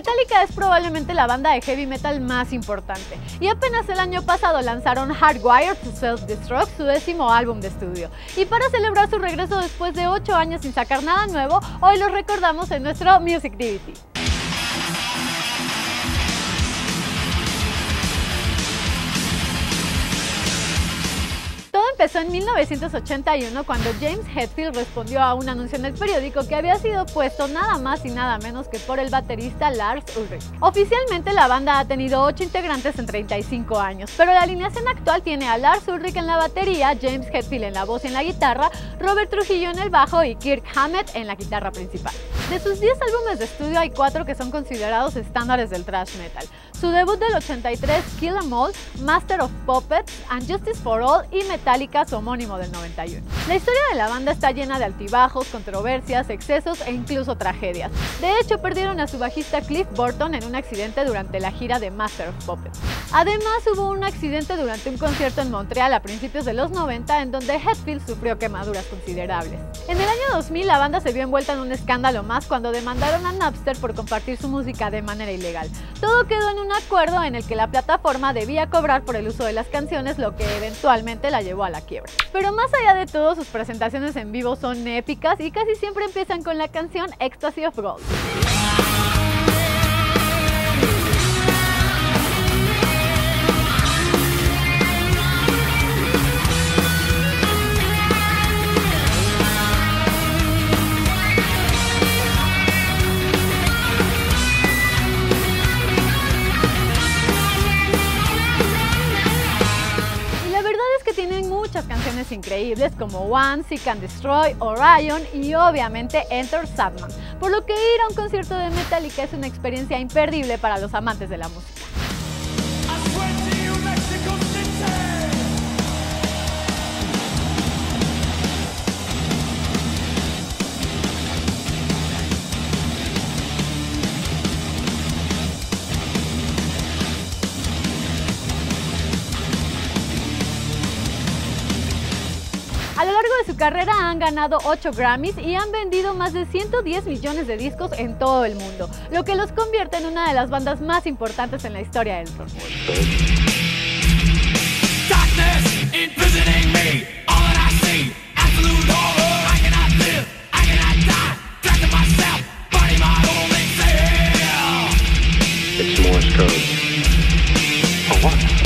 Metallica es probablemente la banda de heavy metal más importante y apenas el año pasado lanzaron Hardwired to Self-Destruct, su décimo álbum de estudio. Y para celebrar su regreso después de 8 años sin sacar nada nuevo, hoy los recordamos en nuestro Music Divity. Empezó en 1981 cuando James Hetfield respondió a un anuncio en el periódico que había sido puesto nada más y nada menos que por el baterista Lars Ulrich. Oficialmente la banda ha tenido 8 integrantes en 35 años, pero la alineación actual tiene a Lars Ulrich en la batería, James Hetfield en la voz y en la guitarra, Robert Trujillo en el bajo y Kirk Hammett en la guitarra principal. De sus 10 álbumes de estudio hay 4 que son considerados estándares del thrash metal. Su debut del 83, Kill 'Em All, Master of Puppets, and Justice for All y Metallica su homónimo del 91. La historia de la banda está llena de altibajos, controversias, excesos e incluso tragedias. De hecho, perdieron a su bajista Cliff Burton en un accidente durante la gira de Master of Puppets. Además, hubo un accidente durante un concierto en Montreal a principios de los 90 en donde Hetfield sufrió quemaduras considerables. En el año 2000, la banda se vio envuelta en un escándalo más cuando demandaron a Napster por compartir su música de manera ilegal. Todo quedó en un acuerdo en el que la plataforma debía cobrar por el uso de las canciones, lo que eventualmente la llevó a la quiebra. Pero más allá de todo, sus presentaciones en vivo son épicas y casi siempre empiezan con la canción Ecstasy of Gold. Canciones increíbles como One, Seek and Destroy, Orion y obviamente Enter Sadman, por lo que ir a un concierto de Metallica es una experiencia imperdible para los amantes de la música. largo de su carrera han ganado 8 Grammys y han vendido más de 110 millones de discos en todo el mundo, lo que los convierte en una de las bandas más importantes en la historia del rock. What?